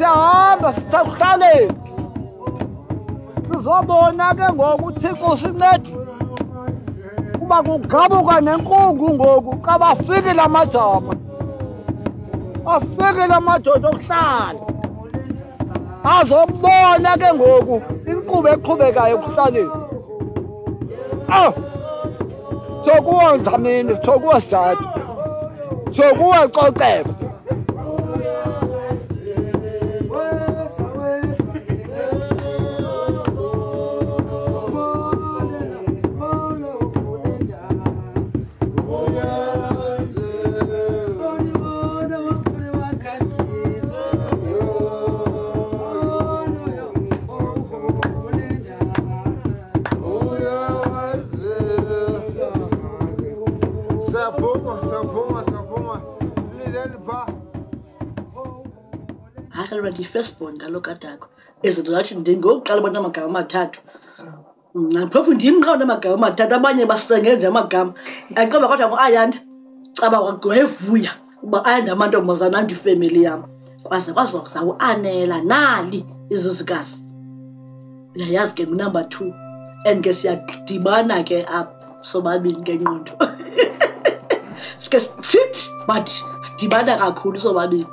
siyahamba sisekuhlaleni sizobona ke ngoku uthixo sincede kuba kugabuka nenkungu ngoku xa bafikile amajama afikile amadoda okuhlala. Azobona ke ngoku inkqubo eqhubekayo ekuhlaleni. Ah! Sokuwo ndlamini sokuwo zatu sokuwo coceko hayi kaloba ndiyi-firstborn kaloku kadakho izinto zathi ndingokuqala abantu amagama amathathu. Mna phofu ndim qha amagama amathathu abanye basenge nje amagama. Aqaba kodwa ngo-ayanda caba wayevuya uba ayanda amantombazana andifemeli yam. Kwaze kwazoza uanela nali izizikazi. Uyayazi ke ngunumber two and ke siyadibana ke apha sobabini ngengqondo. Sike sithi but sidibana kakhulu sobabini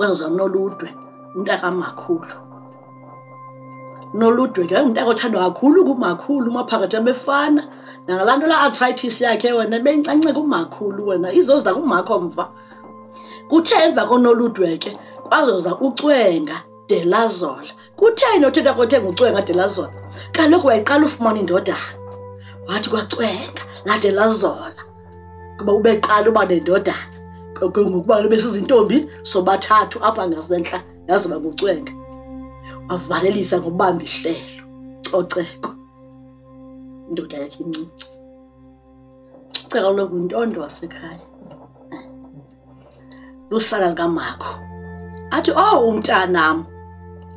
kwenza noludwe umntakamakhulu noludwe ke umntaka othandwa kakhulu kumakhulu umaphakathi abefana nangalaa nto la arthritis yakhe wena bencance kumakhulu wena izoza kumakho mva. Kuthe emva konoludwe ke kwazoza ucwenga de lazola kutheni othetha kothenga ucwenga de lazola kaloku wayiqala ufumana indodana. Wathi kwacwenga lade lazola kuba ubeqala uba nendodana ke ngokuba besizintombi sobathathu apha ngasentla yazoba ngucwenga wavalelisa ngobamba ihlelo coceko indoda yakhe incinci. Uceka kaloku yintondo wasekhaya. Lusana likamakho athi oh umntanam.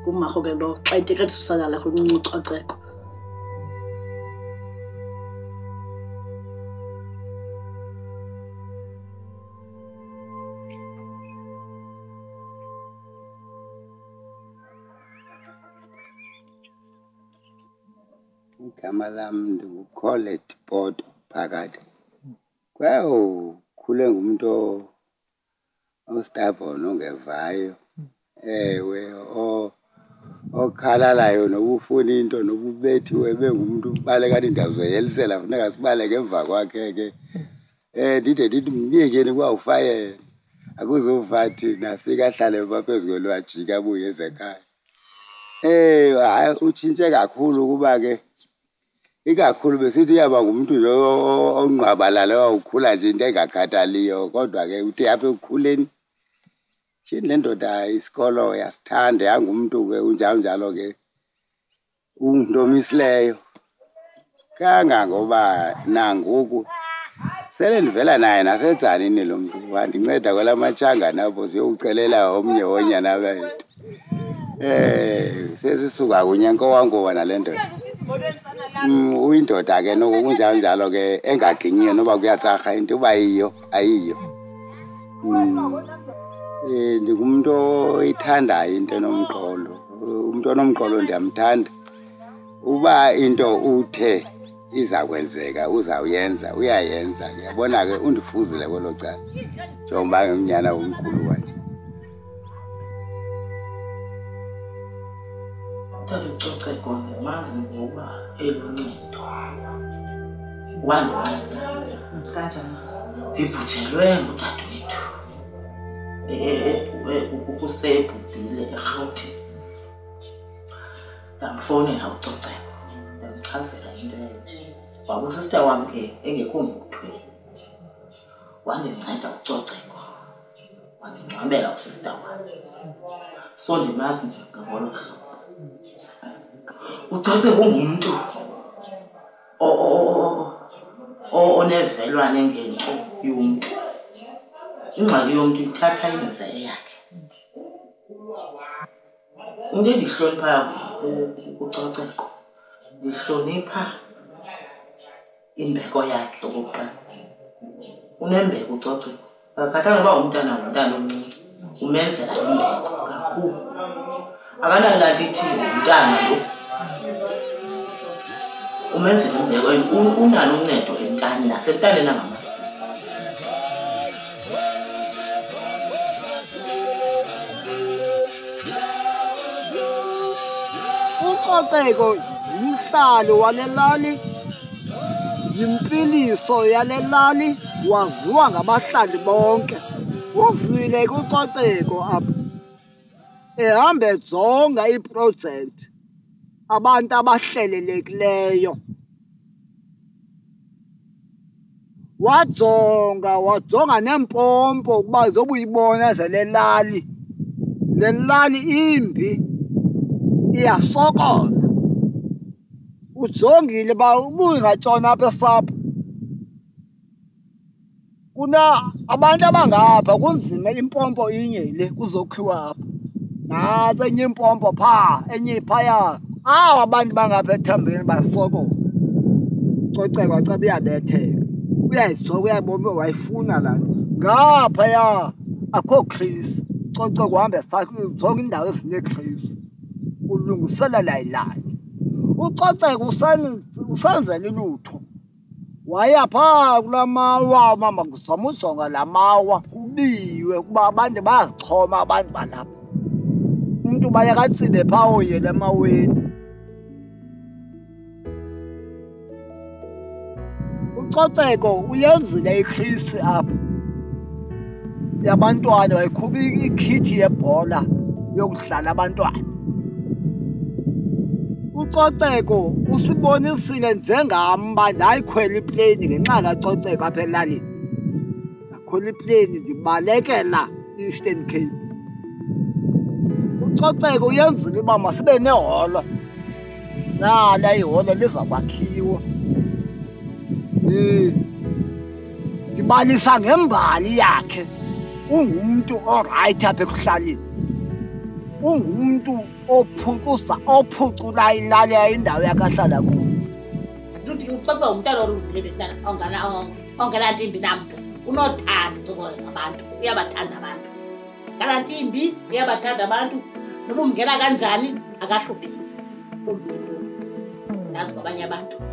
Kumakho ke lo xa itekethi usana lakho uncinci ucoceko. Igama lam ndingucolet poto phakathi. Kwewu khule ngumntu o- ostubborn ongevayo ewe o- okhalalayo noba ufuna into noba ubethiwe bengumntu ubalekathi ndiyawuzoyelisela funeka sibaleke emva kwakhe ke. Um ndide ndithi myekeni kwawufa yena akuzuva thina afike ahlale pha phezu kwelwajika abuye ezekhaya um hayi utshintshe kakhulu kuba ke ikakhulu besithi uyaba ngumntu nje o- o- ongqwabalala wawukhula nje into engakhathaliyo kodwa ke uthe apha ekukhuleni tyhini le ndoda isikolo yasithanda yangumntu ke unjalo njalo ke ungumntu omisileyo kangangoba nangoku sele ndivela naye nasedzanini lo mntu wandinceda kwela matshangana apho siyowucelela omnye wonyana bethu um sesisuka kunye nkowankowa nale ndoda. Mm, uyindoda ke noku kunjalo njalo ke engaginyiyo noba kuyatsarha into uba yiyo ayiyo. Eh, ndingumntu oyithandayo into enomqolo. Umntu onomqolo ndiyamthanda. Uba into uthe iza kwenzeka uzawuyenza uyayenza ke yabona ke undifuzile kwelo cala. Njengoba ngumnyana womkhulu kanje utata ucoceko ndimazi ngoba eluncedo wandibana ndibhujelwe ngutata wethu kusebhubhile erhawutini ndamfowunela ucoceko ndamchazela into enje wabusista wam ke engekho mbuthweni wandinceda ucoceko wandingcwabela usista wam so ndimazi ngabolo hlobo udote ungumuntu onevelwane ngento yomuntu ingxaki yomuntu ithatha yenze eyakhe into endihlonipha ucoceko ndihlonipha imbeko yakhe okokuqala unembeko ucoceko akakhathanga uba umntana ngumntana omncinci umenzela imbeko kakhulu akanayo laa nto ithi ngumntana lo umenzela imbeko unalo uncedo emntani nasemntaneni angamazi ucoceko yimhlalo wale lali yimfiliso yale lali waziwa ngabahlali bonke. Uzile kucoceko apha. Ehamba ejonga iprojekthi. Abantu abahlelelekileyo. Wajonga wajonga neempompo ukuba zobuyibona zele lali. Le lali imbi iyasokola. Ujongile ba ubungatshona apha esapho. Kuna abantu abangapha kunzima impompo inye le kuzokhiwa apha. Nantsi enye impompo phaa enye phaya. Awa abantu bangapha ethambeni basokola. Coceko acaba iyabetheka uyayijonga uyayibona uba wayifuna laa nto. Ngaphaya akho chris. Coceko uhambe efake zonke iindawo ezineechris ulungiselela ilali. Ucoceko usen- usenzela ilutho. Waya phaa kulaa mawa mama ngizama ujonga laa mawa kubiwe ukuba abantu bayazichoma abantu balapha. Umntu bayakatsile phaa oyele emaweni ucoceko uyenzile ikhrisi apha yabantwana wayikhupha ikhithi yebhola yokudlala abantwana. Ucoceko usibonisile njengam uba ndayikhwela ipleyini ngenxa kacoceko apha elalini. Ndakhwela ipleyini ndibalekela i-eastern cape. Ucoceko uyenzile uba masibe neholo. Nala iholo liza kwakhiwa Eh, ndibalisa ngembali yakhe. Ungumntu orayithi apha ekuhlaleni. Ungumntu ophucuza ophucula ilali yayindawo yakahlala kuyo. Ucoceka umntana olungileyo ongenantimbi namntu unothanda ucoceka ngabantu uyabathanda abantu. Nganantimbi uyabathanda abantu. Noba umngena kanjani akahlupheki nazi kwabanye abantu.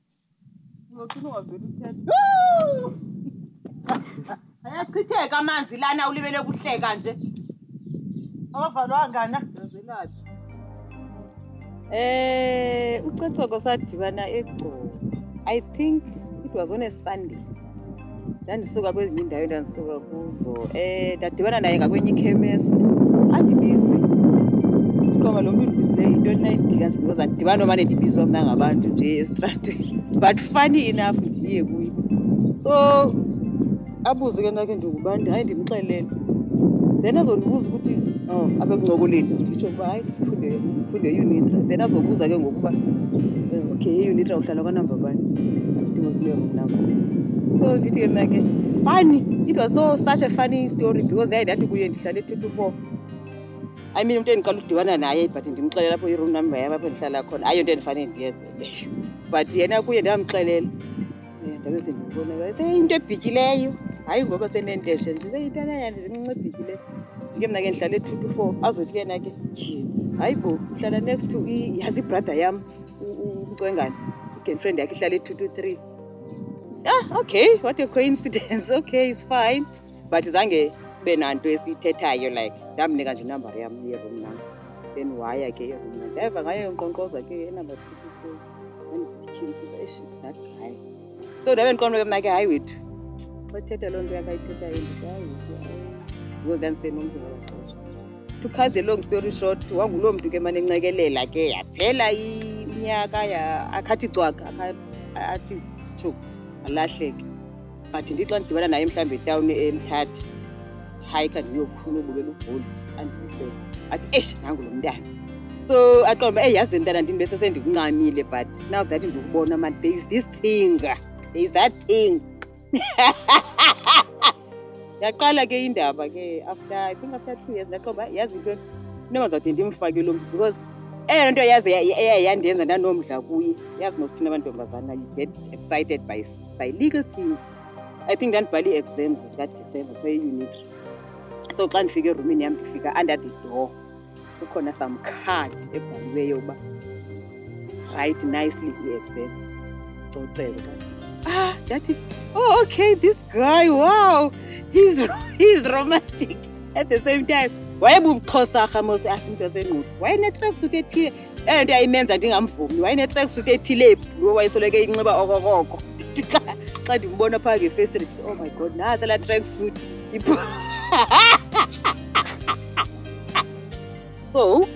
ayachitheka amanzi lana ulibele kuhleka nje awavalwangana Yazelaphi? Eh, ucoceko sadibana egcobo. I think it was on a Sunday. Ndandisuka kwezinye iindawo endandisuka kuzo. Eh, ndadibana naye ngakwenye ikhemesti. Andibizi. Ndiqonga lo mntu ndibizile into nayidika nje because andidibani nomane ndibizwa mna ngabantu nje esitratweni. But funny enough ndiye kuye. So abuze ke ndakhe ndingubani hayi ndimxelele. Then azondibuza ukuthi oh apha ekuncokoleni nditsho ukuba hayi funde funde eunitra. Then azobuza ke ngokuba okay eunitra uhlala kwanamba bani? Andidinga ukubuya ngomnamba so ndithi ke mna ke funny it was so such a funny story because ndaye ndathi kuye ndihlala e-two to four i mean umntu endiqala udibana naye but ndimxelela apho i-room number yam apho ndihlala khona ayo nto endifanele ndiyenze leyo but yena kuye ndamxelela. Ndabe sendiyibona seyinto ebhityileyo hayi ngoba senenteshe nje seyintwana yandi ndincinci ebhityileyo ndike mna ke ndihlala e-two to four azothi ke nake jini hayi bo uhlala next to yazi ibrother yam umcwengane i-girlfriend yakhe ihlala e-two to three. Ah okay what a coincidence. Okay is fine. But zange be nanto esiyithethayo like ndamnika nje inamba yam yeroom number then waya ke yeroom number ndayeva ngayo nkqonkqoza ke enamba two ndandisithi tyhini sisa eshits that guy so ndabe ndiqonda ke mna ke hayi wethu. Xa ithetha loo nto yakayithethayo ndithi hayi wethu hayi. Because ndandisenomntu ngelaxesha to cut the long story short wanguloo mntu ke mane encekelela ke yaphela iminyaka ya- akhathi cwaka athi tshu alahleke. But ndithi xa ndidibana naye mhlawumbi etawuni emthatha ndihayikha ndiyokhuna ubukela ubolt andibuyisele. Athi eish nangu lo mntana so aqonda uba eyi yazi mntana ndini bese sendikunqamile but now that ndikubona man there is this thing ah, there is that thing. Yaqala ke indaba ke after i think after two years ndaqonda uba yazi into inoba ndizawude ndimfake lo mntu because eyona nto yazi eyaye yandenza ndanomdla kuye yazi mos thina amantombazana you get excited by, by legal things. I think ndandibhala ii-exams zikadisemba kwe-unitary. So xa ndifika erumini yam ndifika under the door kukhona some card ebhaliweyo uba write nicely ii-exams coceko ah ndathi oh okay this guy wow he's, he's romantic at the same time. Wayebubuxhosarha mos asimntu wasengqondo wayenetracksuit ethile eyona nto yayimenza ndingamvumi wayenetracksuit ethile ebhulu wayesoloko inxiba okokoko ndithi xa xa ndimbona phaa ngefestire oh my god nantsa laa tracksuit so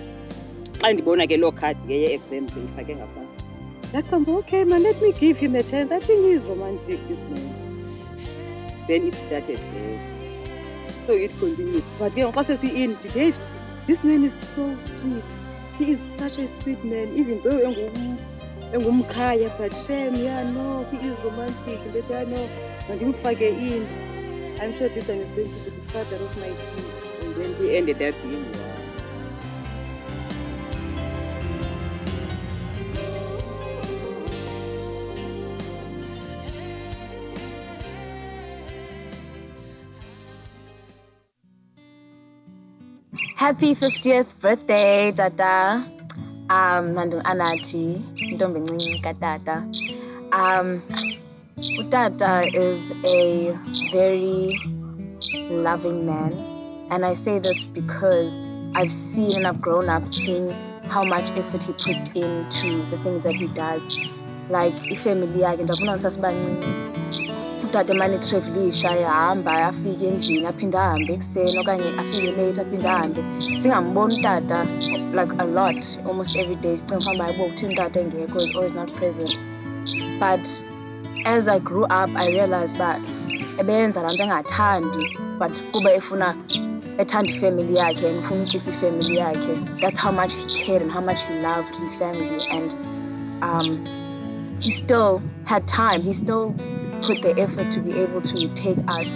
xa ndibona ke loo khadi ke ye-exams ndiyifake ngaphantsi ndaqamba okay man let me give him a chance. I think he's romantic this man. Then it started there. So it continued. But ke ngoxa sesi-in "Eish, this man is so sweet. He is such a sweet man even though engum- engumkhaya but shame yeah no he is romantic yeah no mandimfake in. I'm sure this one is going to be the father of my kids. And then he ended up being one Happy 50th birthday, Tata. Um, Nandung Anati, intombi encinci katata. Um, Utata is a very loving man, and I say this because I've seen and I've grown up seeing how much effort he puts into the things that he does. Like ifamily yakhe ndabona sasibancinci utata emane etravelisha ehamba afike endlini aphinde ahambe ekuseni okanye afike late aphinde ahambe. Singamboni utata like a lot almost every day. Sicinga ukuhamba hayibo kuthini utata engekho? Is always not present. But as i grew up i realized uba ebenza laa nto engathandi but kuba efuna ethanda ifamily yakhe and ufuna utyisa ifamily yakhe. That's how much he cared and how much he loved his family and um, he still had time. He still put the effort to be able to take us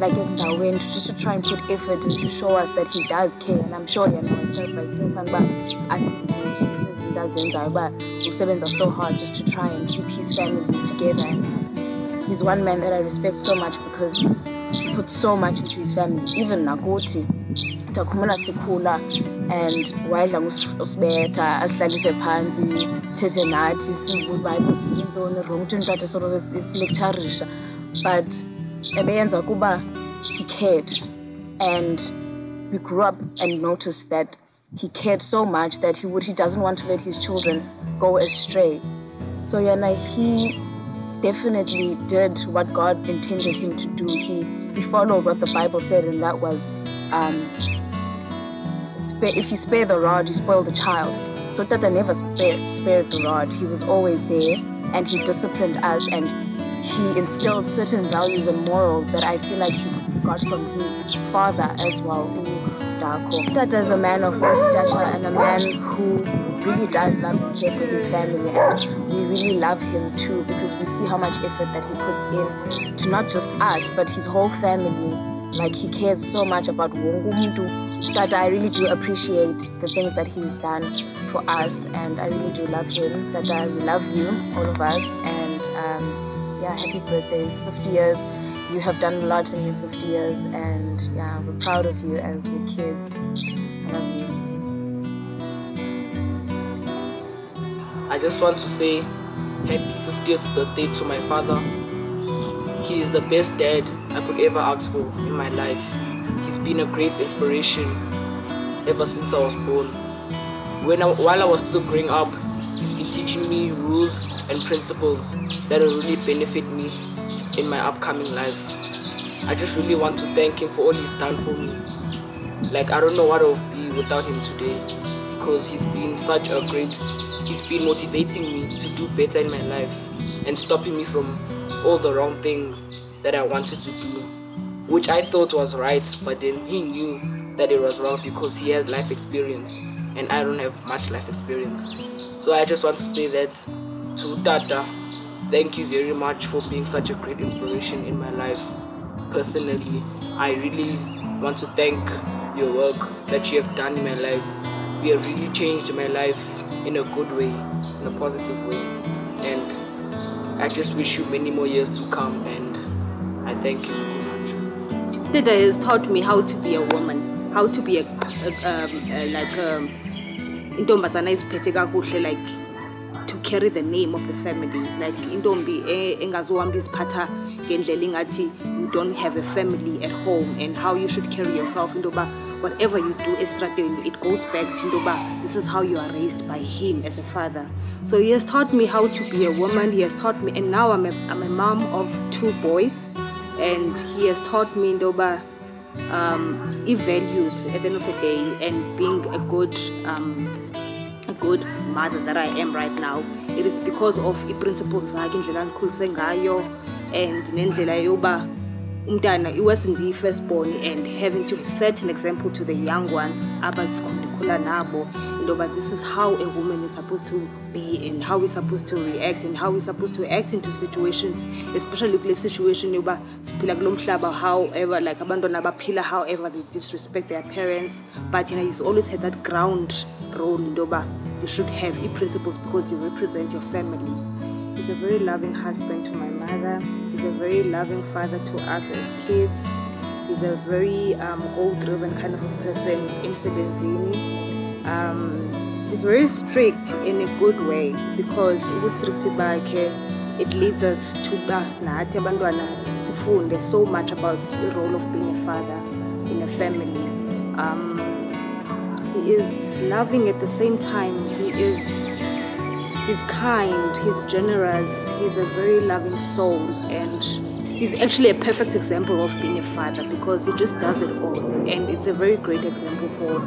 like ezindaweni just to try and put effort and to show us that he does care. And i'm sure yena time uba asizinto izinto azenzayo uba usebenza so hard just to try and keep his family together. And he's one man that i respect so much because he puts so much into his family even nakuthi ndakhumbula sikhula and wayedla ngosibetha asihlalise phantsi thethe nathi sizibuze uba yintoni wrong uthini utata soloko isilecturisha but ebeyenza kuba he cared and we grew up and noticed that he cared so much that he would he doesn't want to let his children go astray. So yena he definitely did what god intended him to do. He he followed what the bible said and that was um, spa- if you spare the rod, you spoil the child. So Tata never spare, spared the rod. He was always there and he disciplined us and he instilled certain values and morals that I feel like he got from his father as well, Dako. Tata is a man of great stature and a man who really does love and care for his family and we really love him too because we see how much effort that he puts in to not just us but his whole family like he cares so much about wonke umuntu that I really do appreciate the things that he's done for us, and I really do love him. That I love you, all of us, and um, yeah, happy birthday! It's 50 years. You have done a lot in your 50 years, and yeah, we're proud of you as your kids. I love you. I just want to say happy 50th birthday to my father. He is the best dad I could ever ask for in my life. He's been a great inspiration ever since I was born. When I, while I was still growing up, he's been teaching me rules and principles that will really benefit me in my upcoming life. I just really want to thank him for all he's done for me. Like I don't know what I would be without him today because he's been such a great he's been motivating me to do better in my life and stopping me from all the wrong things that I wanted to do. which I thought was right, but then he knew that it was wrong because he had life experience and I don't have much life experience. So I just want to say that to Tata, thank you very much for being such a great inspiration in my life. Personally, I really want to thank your work that you have done in my life. You have really changed my life in a good way, in a positive way. And I just wish you many more years to come and I thank you very much. Dada has taught me how to be a woman, how to be a, a, um, a like um, like to carry the name of the family like you don't have a family at home and how you should carry yourself into whatever you do estradeni it goes back to into yoba this is how you are raised by him as a father. So he has taught me how to be a woman. He has taught me and now i'm a, I'm a mom of two boys. And he has taught me into yoba um, e-values at the end of the day and being a good um, a good mother that I am right now. It is because of i-principles zakhe indlela andikhulise ngayo and nendlela yoba umntana iwasn't iyi-first born and having to set an example to the young ones abazikhula nabo. Intoba this is how a woman is supposed to be and how we're supposed to react and how we're supposed to act into situations especially kule situation yoba siphila kulo mhlaba however like abantwana baphila however they disrespect their parents. But you know, he's always had that ground role intoba you should have i-principles because you represent your family. He's a very loving husband to my mother. A very loving father to us as kids. He's a very um, goal-driven kind of a person emsebenzini. Um, he's very strict in a good way because ubustricti bakhe it leads us to ba nathi abantwana sifunde so much about the role of being a father in a family. Um, he is loving at the same time. He is he's kind, he's generous, he's a very loving soul, and he's actually a perfect example of being a father because he just does it all. And it's a very great example for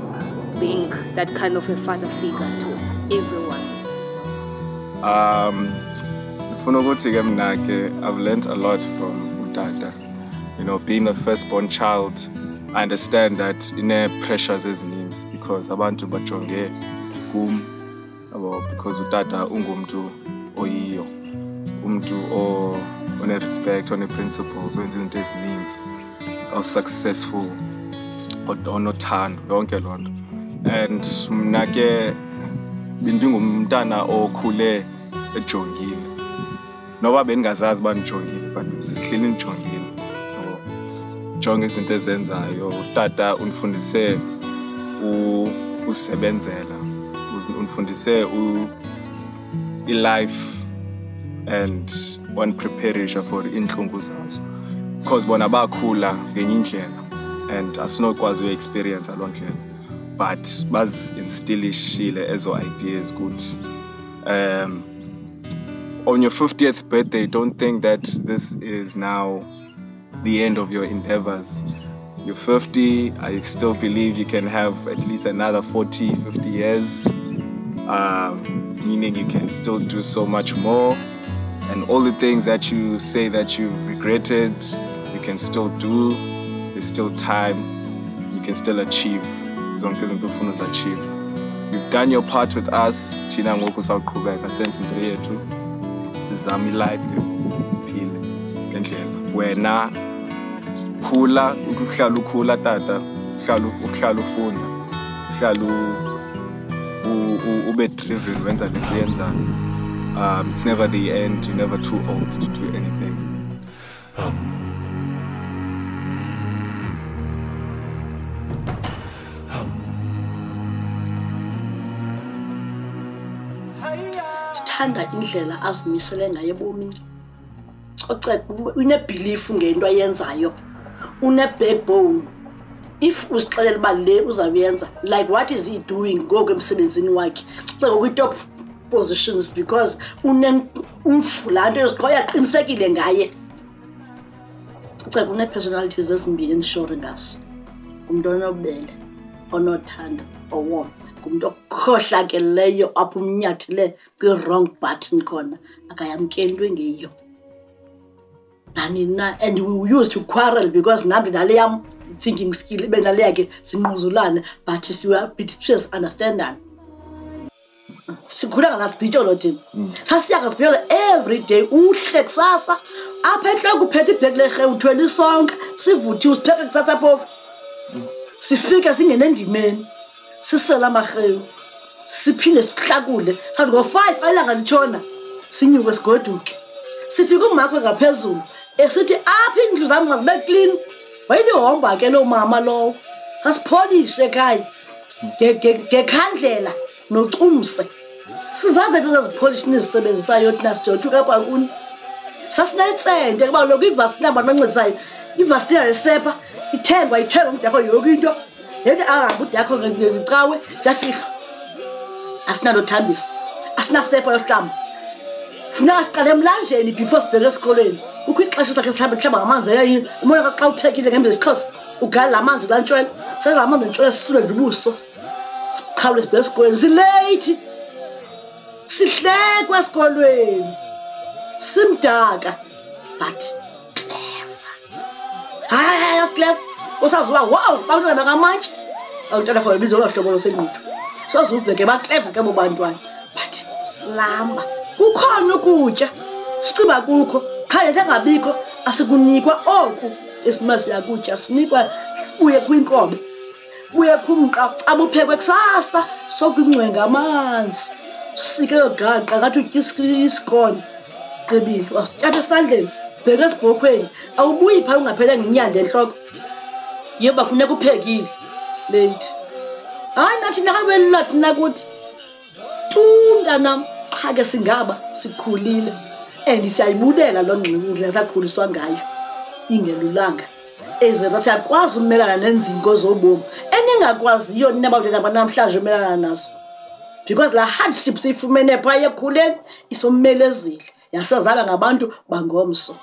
being that kind of a father figure to everyone. Um, I've learned a lot from utata. You know, being a firstborn child, I understand that ine-pressures ezininzi because abantu bajonge kum yabo because utata ungumntu oyiyo umntu one-respect one-principles owenza izinto ezininzi o-successful onothando yonke loo nto. And mna ke bendingumntana okhule ejongile. Noba bendingazazi uba ndijongile but sihleli ndijongile jonge izinto ezenzayo utata undifundise usebenzela U- i-life and wandipreparisha for iintlungu zazo. Because bona bakhula ngenye indlela and asinokwazi uyi-experience loo ndlela. But bazi-instillishile ezo ideas ukuthi um on your 50th birthday don't think that this is now the end of your endeavors. You're 50 i still believe you can have at least another 40 50 years um, meaning you can still do so much more. And all the things that you say that you've regretted you can still do. There's still time. You can still achieve. Zonke izinto ufuna uzachieve. You've done your part with us. Thina ngoku sawuqhubeka. Senze into yethu. Sizame ilife siphile. Ngendlela. Wena khula. Uhlala ukhula tata. Uhlala uhlala ufunda uhlala ube driven wenza le nto yenzayo um, it's never the end you're never too old to do anything ndithanda indlela azimisele ngayo ebomini oceka unebhilifu ngento ayenzayo une-backbone if uzixelela uba le uzawuyenza like what is he doing ngoku emsebenzini wakhe? Uceka kwi-top positions because umfu laa nto yoziqo uyaqinisekile ngaye. Uceka une-personalities ezimbini endishore ngaso ngumntu onobele onothando owom. Ngumntu okhohlakeleyo apho umnyathele kwi-wrong button khona. Akayamkeli into engeyiyo. Nanini na? And we used to quarrel because nam ndinale yam thinking skill ibe nale yakhe singquzulane but siwe understandane. Sikhula ngasibhityolo thina. Sasiya ngasibhityolo every day uhle kusasa apha entloko uphethe ibheki lerhe uthwele isonka sivuthiwe sipheke kusasa phofu. Sifike singene endimeni sisele amarhewu siphinde sihlakule. Sathi ngo-five alanga litshona sinyuke sigoduke sifike umakwe ngaphezulu esithi apha iindlu zam ngazibe klini wayelihomba ke loo mama lowo? Sasipholishe ekhaya. Nge- nge- ngekhandlela nocumse. Sizazi ento zazipholishini ezisebenzisayo thina sijothuka kwakuni sasinayitsente kuba lokhu ivasina abantu bancedisayo ivasina lesepa ithengwa ithengwa ngudakho yonke into. Yento ahambe udakho ngecawe siyafihlwa asinalo thambisa asinasepa yohlamba funeka siqale emlanjeni before sibheke esikolweni. Kukho ixesha sakhe sihambe kuhlamba ngamanzi eyayini umoya xa uphekile ngembe zesixhosa ugale la manzi kulaa ntshwele sela manzi ntshwele sisule ndibuso. Siqhawule sibheke esikolweni. Sileyithi sihlekwa esikolweni. Simdaka. But sikleva. Hayi hayi asikleva usazuba wow bantwana bangamantshi awutata khona bizo lolo hlobo losengquthu sozubheke bakleva ke bo bantwana but silamba kukhona ukutya. Siciba kukho khanye angabikho asikunikwa oku esimasiyakutya sinikwa buye kwinkobe buye kumqa abuphekwe kusasa sokuncwenga amanzi. Sike yogaqa ngathi utya isikone qibile wasityatha esandleni bheke esibhokhweni awubuyi phaa ungaphelanga inyanda entloko yeba funeka uphekile. Leyithi hayi nathi nakalwelula thina kuthi. tu mntanam qha ke singaba sikhulile and siyayibulela loo ngxindlela sakhuliswa ngayo. Ingelulanga. Ezena siyakwazi umelana nenzingo zobomi eningakwaziyo nina bantwana banamhlanje umelana nazo. Because laa hardship siyifumene phaa ekhuleni isomelezile. Yasazalwa ngabantu bangomso.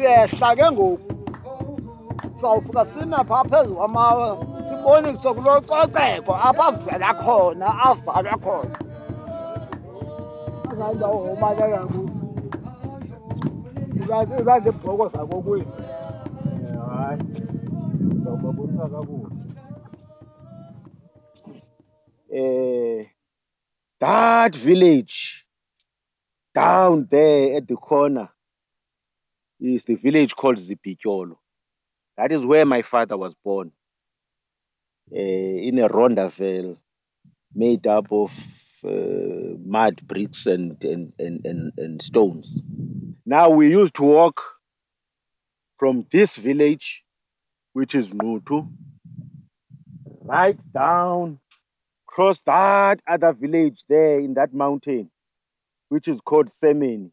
Siyehla ke ngoku. Sime phaa phezu kwamawe siboniswe kulo coceko apha khona azalwa khona. Kakuhle. Um that village down there at the corner is the village called Zipityolo. That is where my father was born, uh, in a rondavel made up of uh, mud bricks and, and, and, and, and stones. Now we used to walk from this village, which is Nutu, right down, cross that other village there in that mountain, which is called Semeni.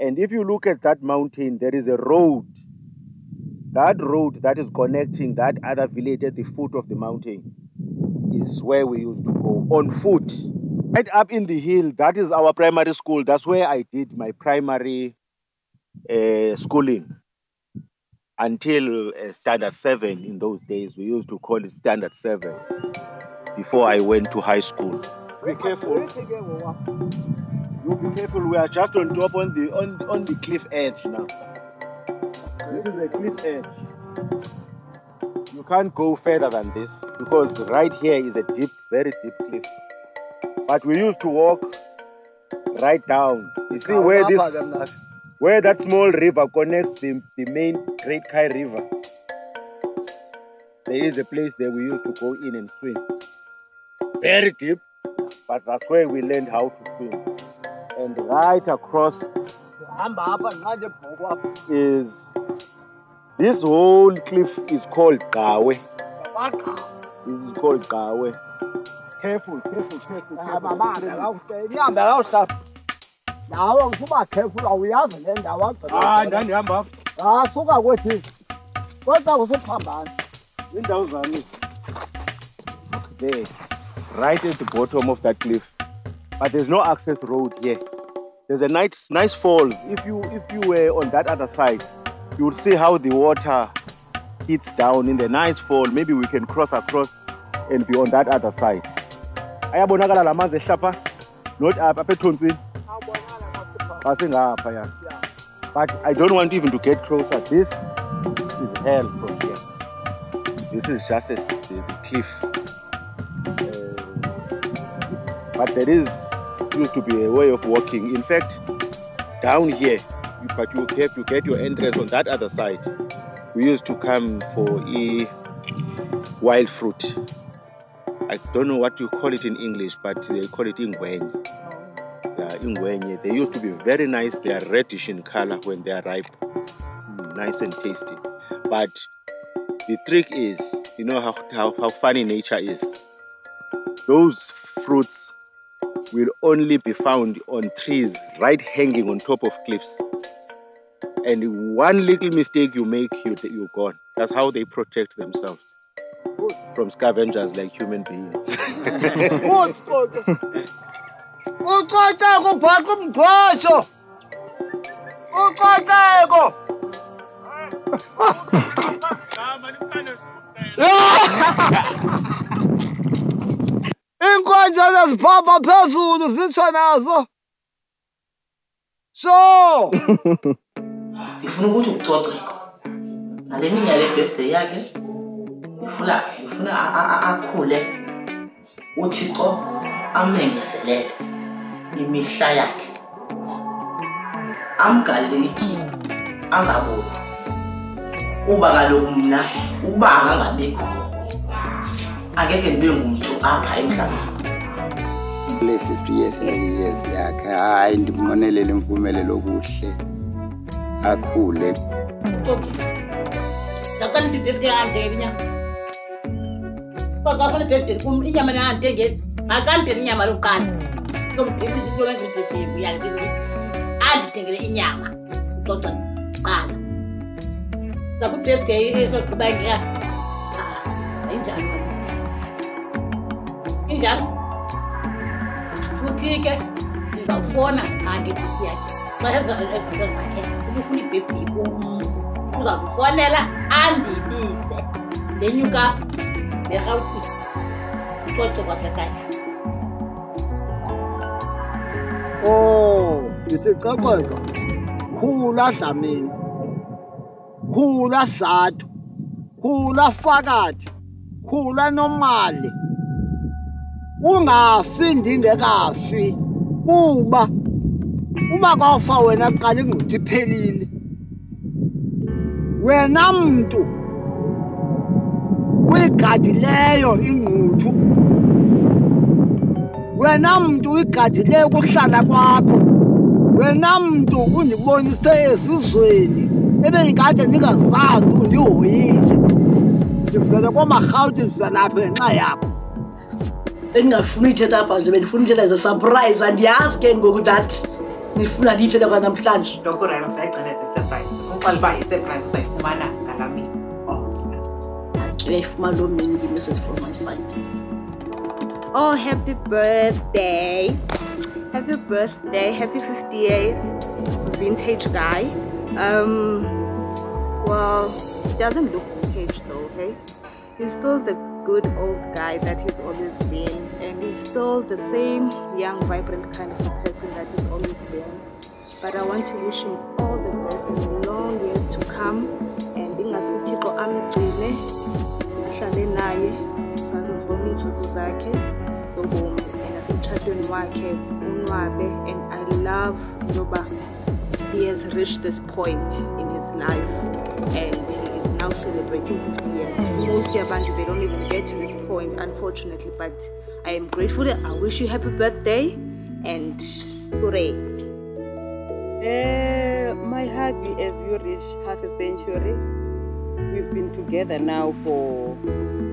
And if you look at that mountain, there is a road. That road that is connecting that other village at the foot of the mountain is where we used to go on foot. Right up in the hill, that is our primary school. That's where I did my primary uh, schooling until uh, standard seven in those days. We used to call it standard seven before I went to high school. Be careful. You be careful. We are just on top on the on on the cliff edge now. This is the cliff edge. You can't go further than this because right here is a deep, very deep cliff. But we used to walk right down. You see where this where that small river connects the, the main Great Kei River. There is a place there we used to go in and swim. Very deep, but that's where we learned how to swim and right across is this whole cliff is called Gawe. This is called Gawe. careful careful careful inyamba kawuhlapha nawe usuba careful awuyazi le ndawo hayi ah, ndandihamba apha. Ah, Asuka kwethisi kodwa usuphambana indawo zami. There right at the bottom of that cliff but there's no access road here. There's a nice nice falls. If you if you were on that other side you would see how the water hits down in the nice fall. Maybe we can cross across and be on that other side. Ayabonakala la manzi ehlapha not apha apha ethontsini xa singapha ya but i don't want even to get closer. This This is hell from here. This is just a, the cliff Uh, but there is used to be a way of walking in fact down here but you have to get your entrance on that other side we used to come for a wild fruit I don't know what you call it in English, but they call it ingwenye. Yeah, ingwenye. They used to be very nice. They are reddish in color when they are ripe. Mm, nice and tasty. But the trick is, you know how, how, how funny nature is. Those fruits will only be found on trees right hanging on top of cliffs. And one little mistake you make, you, you're gone. That's how they protect themselves from scavengers like human beings. Inkonzane ziphapha phezulu zitho nazo. So ngifuna ukuthi ucoce ngale minya le birthday yakhe ngifuna ngifuna akhule. uThixo amengezelele imihla yakhe. Amgaleki angaboni kuba kaloku mna uba angangabikho. angeke ndibe ngumntu apha emhlabeni. Le 50 years years yakhe. Hayi ndimnqonelela impumelelo kuhle. Akhule. Ndakandibirthday andeke inyama kwakafuna ibirthday kum inyama nandengeni makandeni inyama lokuqala andidengele inyama ucoca kuqala sakubirthday sogqiba ah, injalo njalo futhi ke ngizawufona angebiya xa ezayo ezinto zakhe ubufuna ibhebhi kum uzawukufonela andibise ndenyuka nerhawutini ucoce kwasekhaya Oh, isicaceka. Khula Dlamini. Khula Zathu. Khula Fakathi. Khula Nomali. Ungafi ndingekafi. Kuba uba kwafa wena kuqala ingqothi iphelile. Wena mntu uyigadileyo ingquthu wena mntu uyigadileyo ukuhlala kwakho. Wena mntu undibonise ezizweni ebendingade ndingazazi undihoyile ndivele komarhawuti ndivela apha ngenxa yakho. Bendingafuni uyithetha apha nje bendifuna uyithetha as a surprise andiyazi ke ngoku that nifuna ndiyithetha kwanamhlanje Doko right as a surprise. Uba i-surprise uzayifumana ngalaa mini. uyayifumana loo mini i-message from my side Oh, happy birthday. Happy birthday. Happy 58th vintage guy. Um, well, he doesn't look vintage though, okay? He's still the good old guy that he's always been, and he's still the same young, vibrant kind of a person that he's always been. But I want to wish him all the best in the long years to come, and ingasuthixo amgcine, ahlale naye zazo zonke iintsuku zakhe zobomi nasemtshatweni wakhe unwabe and i love yoba he has reached this point in his life and now celebrating 50 years. Most abantu they don't even get to this point unfortunately. But i am grateful. I wish you happy birthday and hooray. Uh, my hubby, as you reach half a century, we've been together now for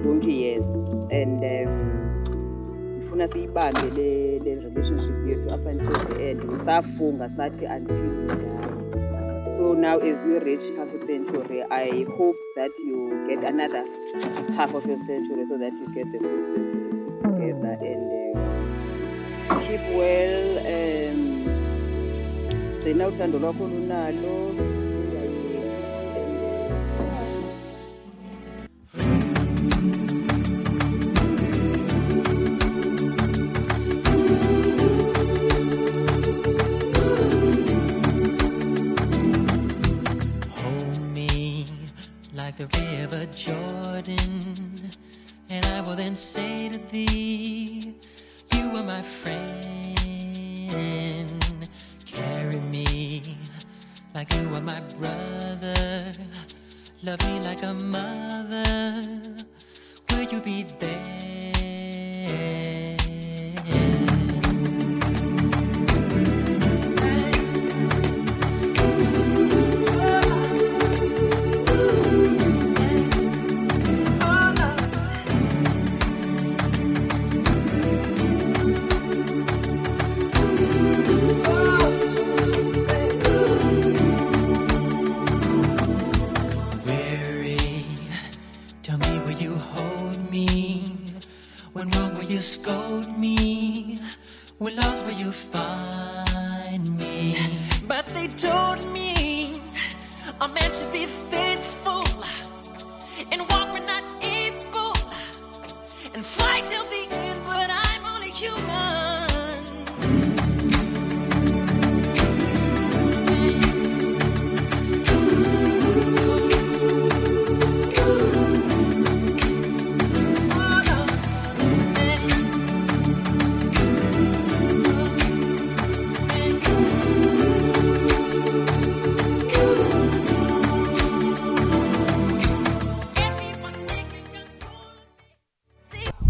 donkey years, and um, safuna siyibambe le relationship yethu up until the end. Safunga sathi until we die so now as you reach half a century i hope that you get another half of a century so that you get the full century together and uh, keep well um gcina uthando lunalo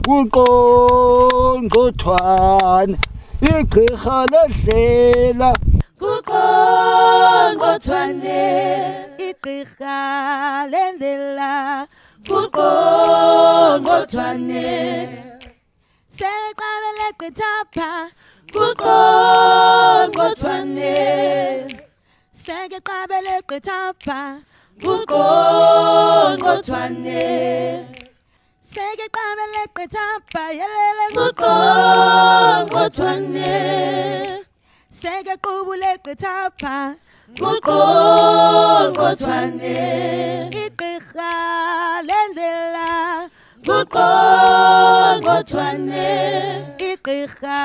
꿀꺽 고탄 이그 하나세라. 꿀꺽 고탄네. 이그 하렌델라. 꿀꺽 고탄네. 세레과벨레 끄타파 꿀꺽 고탄네. 세레과벨레 끄타파 꿀꺽 고탄네. Sekeqabele gqithapha kuqongqothwane sekeqabele gqithapha yelele kuqongqothwane sekequbule gqithapha kuqongqothwane igqirha lendlela kuqongqothwane igqirha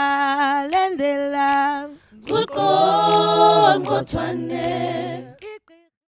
lendlela kuqongqothwane